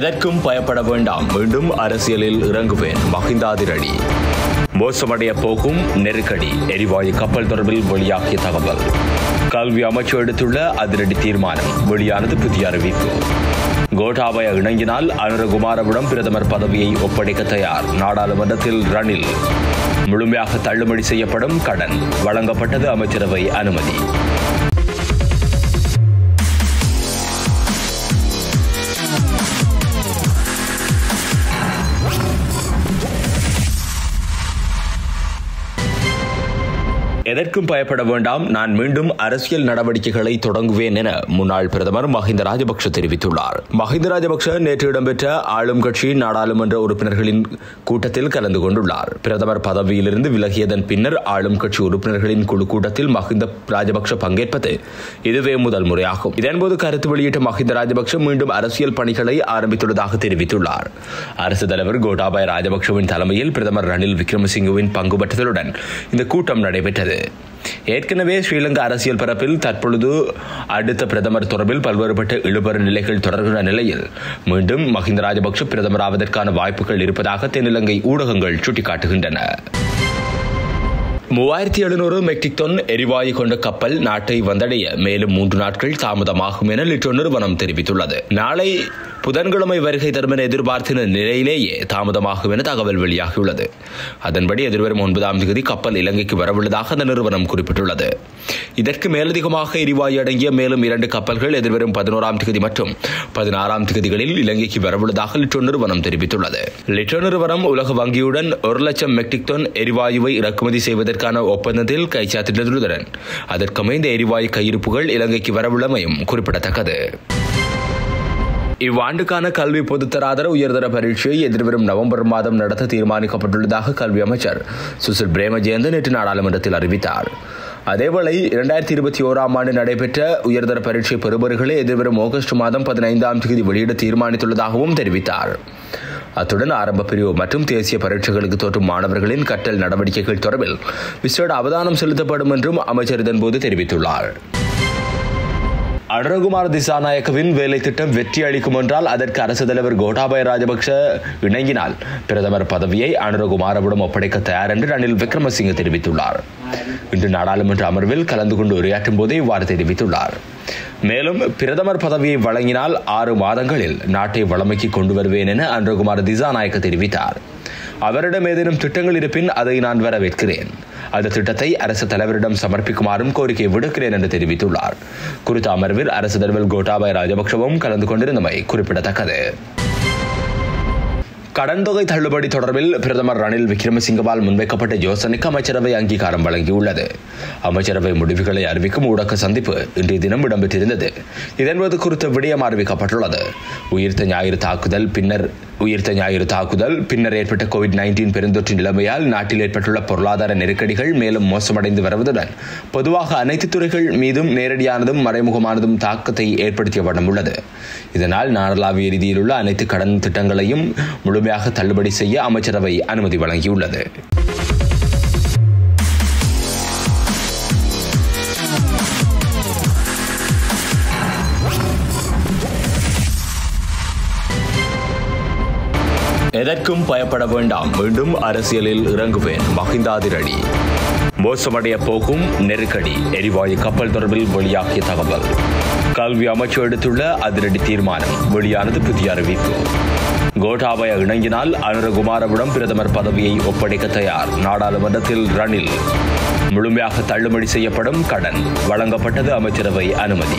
எதற்கும் பயப்பட வேண்டாம். மீண்டும் அரசியலில் இறங்குவேன். மஹிந்தாதிரடி மோசமடைய போகும் நெருக்கடி. எரிவாயு கப்பல் தொடர்பில் வெளியாகிய தகவல். கல்வி அமைச்சு எடுத்துள்ள அதிரடி தீர்மானம். வெளியானது புதிய அறிவிப்பு. கோட்டாபய இணங்கினால் அனுரகுமாரவிடம் பிரதமர் பதவியை ஒப்படைக்க தயார். நாடாளுமன்றத்தில் ரணில். முழுமையாக தள்ளுபடி செய்யப்படும் கடன். வழங்கப்பட்டது அமைச்சரவை அனுமதி. எதற்கும் பயப்பட வேண்டாம். நான் மீண்டும் அரசியல் நடவடிக்கைகளை தொடங்குவேன் என முன்னாள் பிரதமர் மஹிந்த ராஜபக்ஷ தெரிவித்துள்ளார். மஹிந்த ராஜபக்ஷ நேற்று இடம்பெற்ற ஆளும் கட்சி நாடாளுமன்ற உறுப்பினர்களின் கூட்டத்தில் கலந்து கொண்டுள்ளார். பிரதமர் பதவியிலிருந்து விலகியதன் பின்னர் ஆளும் கட்சி உறுப்பினர்களின் குழு கூட்டத்தில் மஹிந்த ராஜபக்ஷ பங்கேற்பது இதுவே முதல் முறையாகும். இதன்போது கருத்து வெளியிட்ட மஹிந்த ராஜபக்ஷ மீண்டும் அரசியல் பணிகளை ஆரம்பித்துள்ளதாக தெரிவித்துள்ளார். அரசு தலைவர் கோட்டாபாய் ராஜபக்ஷவின் தலைமையில் பிரதமர் ரணில் விக்ரமசிங்கவின் பங்குபற்றத்துடன் இந்த கூட்டம் நடைபெற்றது. ஏற்கனவே ஸ்ரீலங்கா அரசியல் பரப்பில் தற்பொழுது அடுத்த பிரதமர் தொடர்பில் பல்வேறுபட்ட இழுபறு நிலைகள் தொடர்கிற நிலையில் மீண்டும் மஹிந்த ராஜபக்ஷ பிரதமராவதற்கான வாய்ப்புகள் இருப்பதாக தென்னிலங்கை ஊடகங்கள் சுட்டிக்காட்டுகின்றன. மூவாயிரத்தி எழுநூறு மெட்ரிக் டன் எரிவாயு கொண்ட கப்பல் நாட்டை வந்தடைய மேலும் மூன்று நாட்கள் தாமதமாகும் என லிட்டோ நிறுவனம் தெரிவித்துள்ளது. நாளை புதன்கிழமை வருகை தரும் என எதிர்பார்த்தின நிலையிலேயே தாமதமாகும் என தகவல் வெளியாகியுள்ளது. அதன்படி எதிர்வரும் ஒன்பதாம் தேதி கப்பல் இலங்கைக்கு வரவுள்ளதாக அந்த நிறுவனம் குறிப்பிட்டுள்ளது. இதற்கு மேலதிகமாக எரிவாயு அடங்கிய மேலும் இரண்டு கப்பல்கள் எதிர்வரும் பதினோராம் தேதி மற்றும் பதினாறாம் தேதிகளில் இலங்கைக்கு வரவுள்ளதாக லிட்டோ நிறுவனம் தெரிவித்துள்ளது. லிட்டோ நிறுவனம் உலக வங்கியுடன் ஒரு லட்சம் மெட்ரிக் டன் எரிவாயுவை இறக்குமதி செய்வதற்கு செய்வதற்கான ஒப்பந்தத்தில் கைச்சாத்திட்டுள்ளதுடன் அதற்கமைந்த எரிவாயு கையிருப்புகள் இலங்கைக்கு வரவுள்ளமையும் குறிப்பிடத்தக்கது. இவ்வாண்டுக்கான கல்வி பொதுத்தராதர உயர்தர பரீட்சையை எதிர்வரும் நவம்பர் மாதம் நடத்த தீர்மானிக்கப்பட்டுள்ளதாக கல்வி அமைச்சர் சுசில் பிரேமஜெயந்த் நேற்று நாடாளுமன்றத்தில் அறிவித்தார். அதேவேளை இரண்டாயிரத்தி இருபத்தி ஓராம் ஆண்டு நடைபெற்ற உயர்தர பரீட்சை பெறுபவர்களை எதிர்வரும் ஆகஸ்ட் மாதம் பதினைந்தாம் தேதி வெளியிட தீர்மானித்துள்ளதாகவும் தெரிவித்தார். அத்துடன் ஆரம்ப பிரிவு மற்றும் தேசிய பரீட்சைகளுக்கு தோற்றும் மாணவர்களின் கற்றல் நடவடிக்கைகள் தொடர்பில் விசேட அவதானம் செலுத்தப்படும் என்றும் அமைச்சர் இதன்போது தெரிவித்துள்ளார். அனுரகுமார் திசாநாயக்கவின் வேலை திட்டம் வெற்றி அளிக்கும் என்றால் அதற்கு அரசு தலைவர் கோட்டாபய ராஜபக்ஷ இணங்கினால் பிரதமர் பதவியை அனுரகுமாரவிடம் ஒப்படைக்க தயார் என்று ரணில் விக்ரமசிங்க தெரிவித்துள்ளார். இன்று நாடாளுமன்ற அமர்வில் கலந்து கொண்டு உரையாற்றும் போதே இவ்வாறு தெரிவித்துள்ளார். மேலும் பிரதமர் பதவியை வழங்கினால் ஆறு மாதங்களில் நாட்டை வளமைக்கு கொண்டு வருவேன் என அனுரகுமார் திசாநாயக்க தெரிவித்தார். அவரிடம் ஏதேனும் திட்டங்கள் இருப்பின் அதை நான் வரவேற்கிறேன். அந்த திட்டத்தை அரசு தலைவரிடம் சமர்ப்பிக்குமாறும் கோரிக்கை விடுக்கிறேன் என்று தெரிவித்துள்ளார். குறித்த அமர்வில் அரசு தலைவர் கோட்டாபாய் ராஜபக்சவும் கலந்து கொண்டிருந்தமை குறிப்பிடத்தக்கது. கடன் தொகை தள்ளுபடி தொடர்பில் பிரதமர் ரணில் விக்ரமசிங்கவால் முன்வைக்கப்பட்ட யோசனைக்கு அமைச்சரவை அங்கீகாரம் வழங்கியுள்ளது. அமைச்சரவை முடிவுகளை அறிவிக்கும் ஊடக சந்திப்பு இன்றைய தினம் இடம்பெற்றிருந்தது. இதன்போது குறித்த விடயம் அறிவிக்கப்பட்டுள்ளது. உயிர்த்த ஞாயிறு தாக்குதல் பின்னர் உயிர்த்த ஞாயிறு தாக்குதல் பின்னர் ஏற்பட்ட கோவிட் நைன்டீன் பெருந்தொற்று நிலைமையால் நாட்டில் ஏற்பட்டுள்ள பொருளாதார நெருக்கடிகள் மேலும் மோசமடைந்து வருவதுடன் பொதுவாக அனைத்து துறைகள் மீதும் நேரடியானதும் மறைமுகமானதும் தாக்கத்தை ஏற்படுத்திய வண்ணம் உள்ளது. இதனால் நாடளாவிய ரீதியில் உள்ள அனைத்து கடன் திட்டங்களையும் முழுமையாக தள்ளுபடி செய்ய அமைச்சரவை அனுமதி வழங்கியுள்ளது. எதற்கும் பயப்பட வேண்டாம். மீண்டும் அரசியலில் இறங்குவேன். மஹிந்தாதிரடி மோசமடைய போகும் நெருக்கடி. எரிவாயு கப்பல் தொடர்பில் வெளியாகிய தகவல். கல்வி அமைச்சு எடுத்துள்ள அதிரடி தீர்மானம். வெளியானது புதிய அறிவிப்பு. கோட்டாபய இணங்கினால் அனுரகுமாரவிடம் பிரதமர் பதவியை ஒப்படைக்க தயார். நாடாளுமன்றத்தில் ரணில். முழுமையாக தள்ளுபடி செய்யப்படும் கடன். வழங்கப்பட்டது அமைச்சரவை அனுமதி.